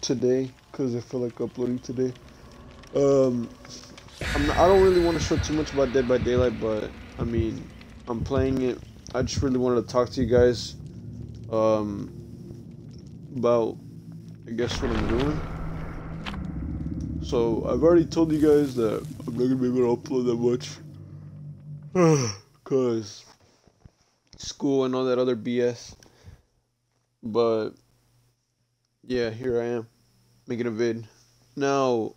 today because I feel like uploading today. Um, not, I don't really want to show too much about Dead by Daylight, but I mean, I'm playing it. I just really wanted to talk to you guys um, about, I guess, what I'm doing. So I've already told you guys that I'm not gonna be able to upload that much, cause school and all that other BS. But yeah, here I am making a vid. Now,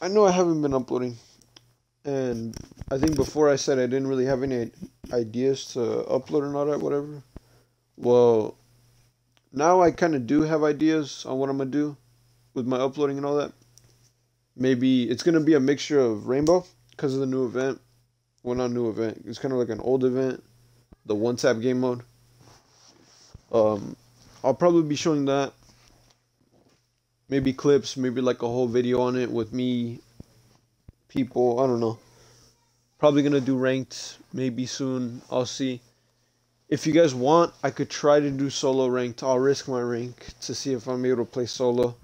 I know I haven't been uploading, and I think before I said I didn't really have any ideas to upload and all that, whatever. Well, now I kind of do have ideas on what I'm gonna do with my uploading and all that. Maybe it's gonna be a mixture of Rainbow because of the new event. Well, not new event. It's kind of like an old event, the one tap game mode. Um, I'll probably be showing that. Maybe clips, maybe like a whole video on it with me, people. I don't know. Probably gonna do ranked maybe soon. I'll see. If you guys want, I could try to do solo ranked. I'll risk my rank to see if I'm able to play solo.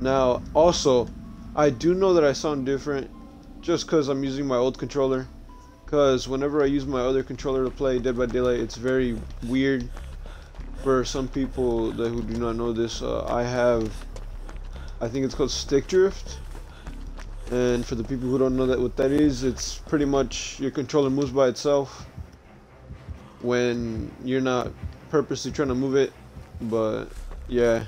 Now, also, I do know that I sound different just because I'm using my old controller. Because whenever I use my other controller to play Dead by Daylight, it's very weird. For some people that who do not know this, uh, I have, I think it's called stick drift. And for the people who don't know that what that is, it's pretty much your controller moves by itself when you're not purposely trying to move it. But yeah,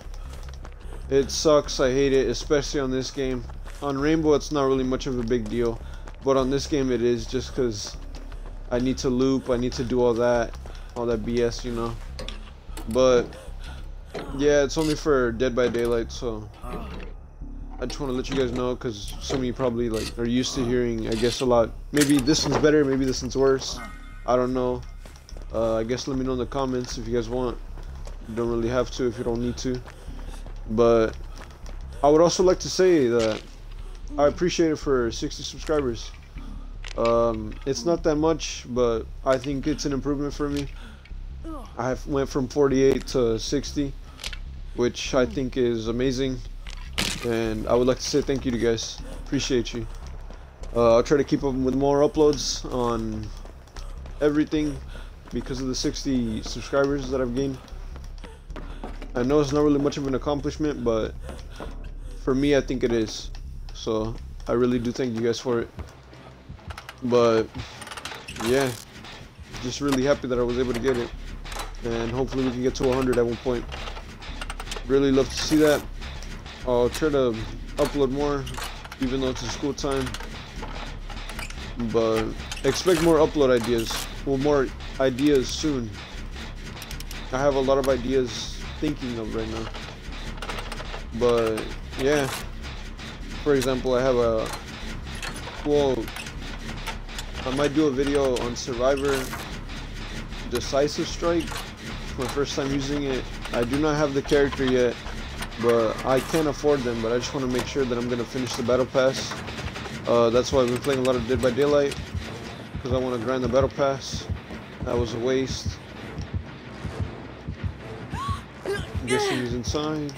it sucks. I hate it, especially on this game. On Rainbow, it's not really much of a big deal, but on this game, it is just because I need to loop. I need to do all that, all that BS, you know. But yeah, it's only for Dead by Daylight, so I just want to let you guys know because some of you probably like are used to hearing, I guess, a lot. Maybe this one's better, maybe this one's worse. I don't know. Uh, I guess let me know in the comments if you guys want. You don't really have to if you don't need to. But I would also like to say that I appreciate it for 60 subscribers. Um, it's not that much, but I think it's an improvement for me. I went from 48 to 60, which I think is amazing. And I would like to say thank you to you guys. Appreciate you. Uh, I'll try to keep up with more uploads on everything because of the 60 subscribers that I've gained. I know it's not really much of an accomplishment, but for me, I think it is. So I really do thank you guys for it. But yeah, just really happy that I was able to get it. And hopefully we can get to 100 at one point. Really love to see that. I'll try to upload more, even though it's a school time. But expect more upload ideas. Well, more ideas soon. I have a lot of ideas thinking of right now. But yeah. For example, I have a well I might do a video on Survivor Decisive Strike. My first time using it. I do not have the character yet, but I can afford them, but I just want to make sure that I'm going to finish the Battle Pass. Uh, that's why I've been playing a lot of Dead by Daylight, because I want to grind the Battle Pass. That was a waste. I'm guessing he's inside.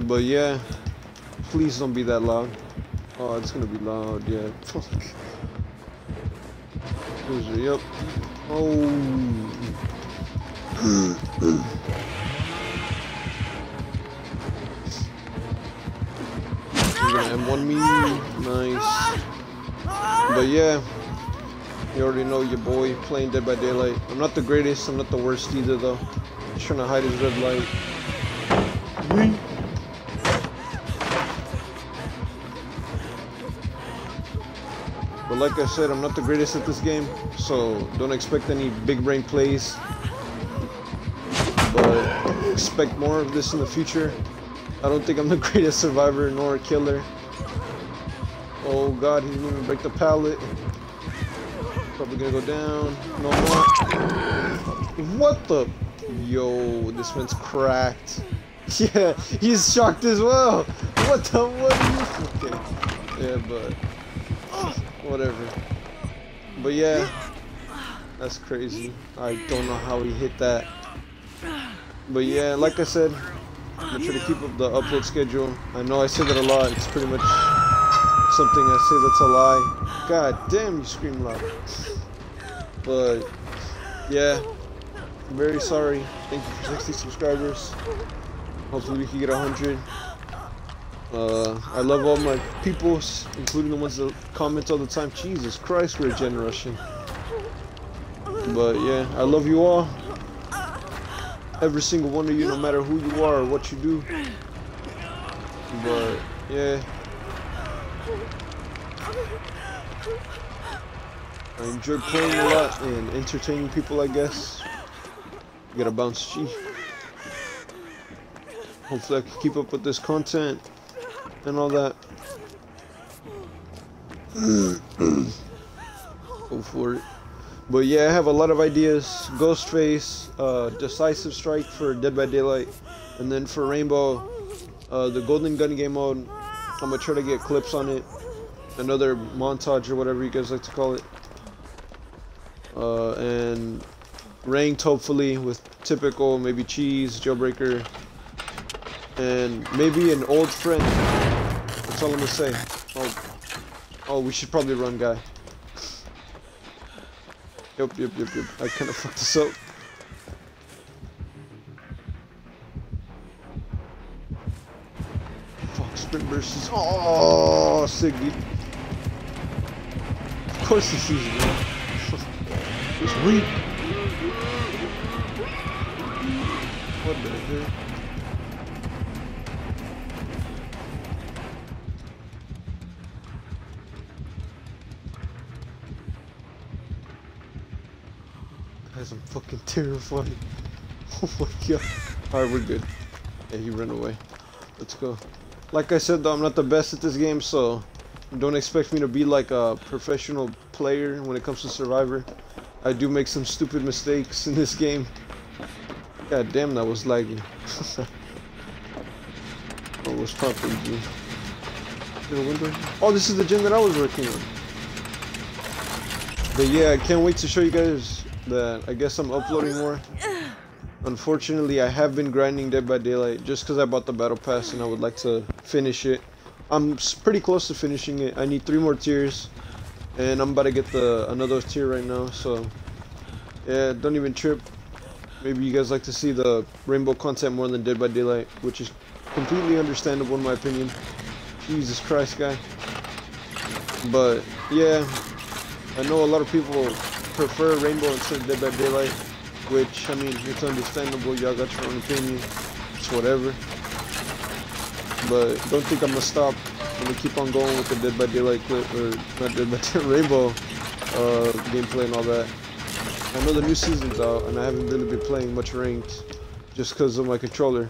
But yeah, please don't be that loud. Oh, it's gonna be loud, yeah. Fuck. Yep. Oh. M1 me. Nice. But yeah. You already know your boy playing Dead by Daylight. I'm not the greatest, I'm not the worst either though. Just trying to hide his red light. But like I said, I'm not the greatest at this game, so don't expect any big brain plays. Expect more of this in the future. I don't think I'm the greatest survivor nor a killer. Oh god, he's gonna break the pallet. Probably gonna go down. No more. What the? Yo, this man's cracked. Yeah, he's shocked as well. What the? What are you? Okay. Yeah, but whatever. But yeah, that's crazy. I don't know how he hit that. But yeah, like I said, I'm gonna try to keep up the upload schedule. I know I say that a lot. It's pretty much something I say that's a lie. God damn, you scream loud. But yeah, I'm very sorry. Thank you for 60 subscribers. Hopefully we can get 100. Uh, I love all my peoples, including the ones that comment all the time. Jesus Christ, we're a generation. But yeah, I love you all. Every single one of you, no matter who you are or what you do. But yeah. I enjoy playing a lot and entertaining people, I guess. You Gotta bounce G. Hopefully I can keep up with this content and all that. Go for it. But yeah, I have a lot of ideas. Ghostface, uh, Decisive Strike for Dead by Daylight, and then for Rainbow, uh, the Golden Gun game mode. I'm gonna try to get clips on it. Another montage or whatever you guys like to call it. Uh, and ranked hopefully with typical maybe cheese, jailbreaker, and maybe an old friend. That's all I'm gonna say. Oh, oh we should probably run, guy. Yep, yep, yep, yep. I kind of fucked this up. Fuck, sprint bursts. Oh, Siggy. Of course he sees me. It's weak. What the heck? Guys, I'm fucking terrified. Oh my god. Alright, we're good. Yeah, he ran away. Let's go. Like I said though, I'm not the best at this game, so don't expect me to be like a professional player when it comes to Survivor. I do make some stupid mistakes in this game. God damn, that was laggy. oh, what's popping, G? Oh, this is the gym that I was working on. But yeah, I can't wait to show you guys that I guess I'm uploading more. Unfortunately, I have been grinding Dead by Daylight just because I bought the Battle Pass and I would like to finish it. I'm pretty close to finishing it. I need three more tiers. And I'm about to get the another tier right now, so... Yeah, don't even trip. Maybe you guys like to see the rainbow content more than Dead by Daylight, which is completely understandable in my opinion. Jesus Christ, guy. But, yeah, I know a lot of people prefer Rainbow instead of Dead by Daylight, which, I mean, it's understandable. Y'all got your own opinion. It's whatever. But don't think I'm gonna stop. I'm gonna keep on going with the Dead by Daylight clip, or not Dead by Daylight, Rainbow uh, gameplay and all that. I know the new season's out, and I haven't really been playing much ranked just because of my controller.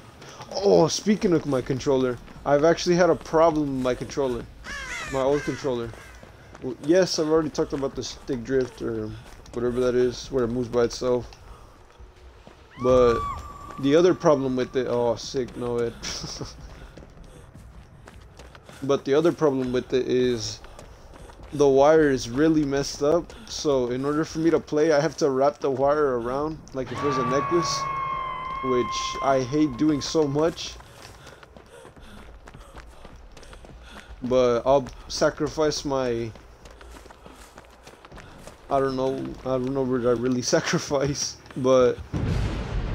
Oh, speaking of my controller, I've actually had a problem with my controller, my old controller. Yes, I've already talked about the stick drift or whatever that is, where it moves by itself. But the other problem with it, oh, sick, no it. but the other problem with it is the wire is really messed up. So in order for me to play, I have to wrap the wire around like if it was a necklace, which I hate doing so much. But I'll sacrifice my I don't know. I don't know what I really sacrifice, but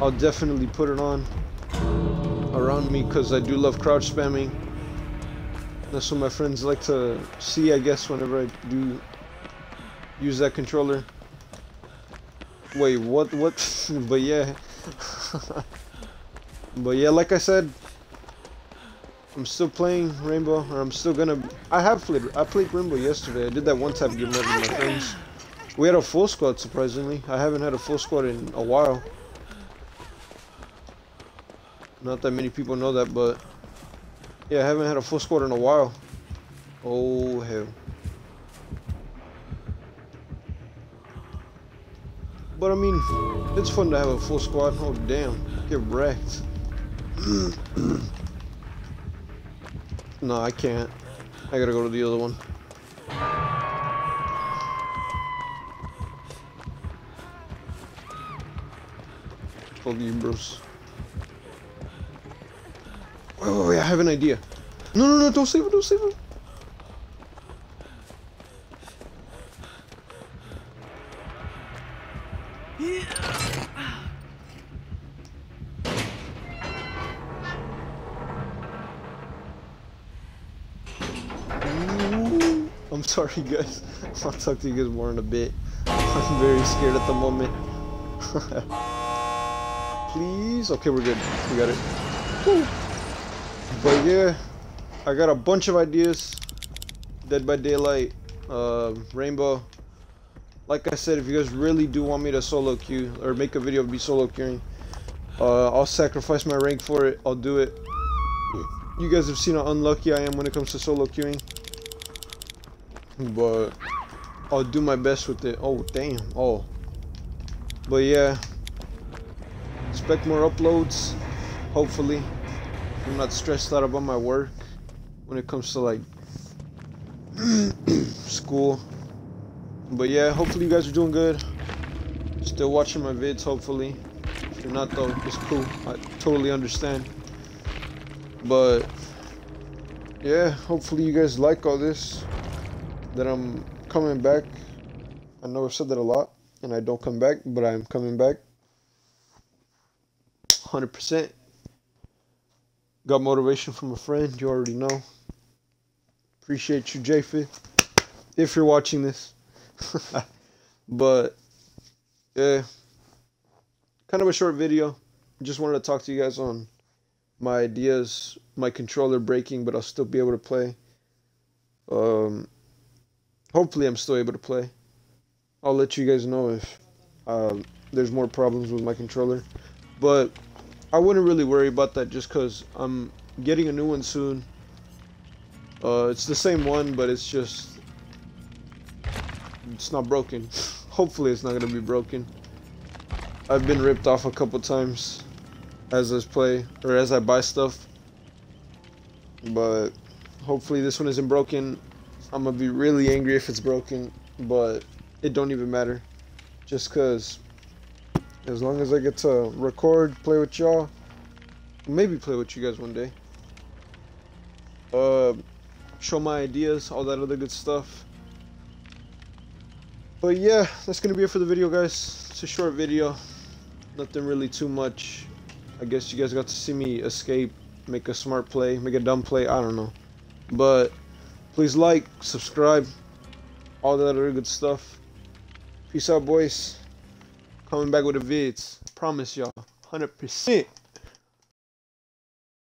I'll definitely put it on around me because I do love crouch spamming. That's what my friends like to see, I guess, whenever I do use that controller. Wait, what? What? but yeah. but yeah, like I said, I'm still playing Rainbow, or I'm still gonna. I have played. I played Rainbow yesterday. I did that one time game with my friends. We had a full squad, surprisingly. I haven't had a full squad in a while. Not that many people know that, but... Yeah, I haven't had a full squad in a while. Oh, hell. But I mean, it's fun to have a full squad. Oh, damn. Get wrecked. no, I can't. I gotta go to the other one. You, bros. Wait, wait, wait, I have an idea. No, no, no, don't save him, don't save him. I'm sorry, guys. I'll talk to you guys more in a bit. I'm very scared at the moment. Please? Okay, we're good. We got it. Woo. But yeah, I got a bunch of ideas. Dead by Daylight, uh, Rainbow. Like I said, if you guys really do want me to solo queue or make a video of me solo queuing, uh, I'll sacrifice my rank for it. I'll do it. You guys have seen how unlucky I am when it comes to solo queuing. But I'll do my best with it. Oh, damn. Oh. But yeah. Expect more uploads. Hopefully. I'm not stressed out about my work when it comes to like school. But yeah, hopefully you guys are doing good. Still watching my vids, hopefully. If you're not though, it's cool. I totally understand. But yeah, hopefully you guys like all this. That I'm coming back. I know I've said that a lot, and I don't come back, but I'm coming back. 100%. Got motivation from a friend, you already know. Appreciate you, Japheth, if you're watching this. but, yeah. Kind of a short video. Just wanted to talk to you guys on my ideas, my controller breaking, but I'll still be able to play. Um, hopefully, I'm still able to play. I'll let you guys know if uh, there's more problems with my controller. But I wouldn't really worry about that just because I'm getting a new one soon. Uh, it's the same one, but it's just it's not broken. Hopefully, it's not gonna be broken. I've been ripped off a couple times as I play or as I buy stuff, but hopefully this one isn't broken. I'm gonna be really angry if it's broken, but it don't even matter, just cause as long as I get to record, play with y'all, maybe play with you guys one day. Uh, show my ideas, all that other good stuff. But yeah, that's gonna be it for the video, guys. It's a short video, nothing really too much. I guess you guys got to see me escape, make a smart play, make a dumb play. I don't know, but please like, subscribe, all that other good stuff. Peace out, boys. Coming back with the vids. Promise y'all. 100%.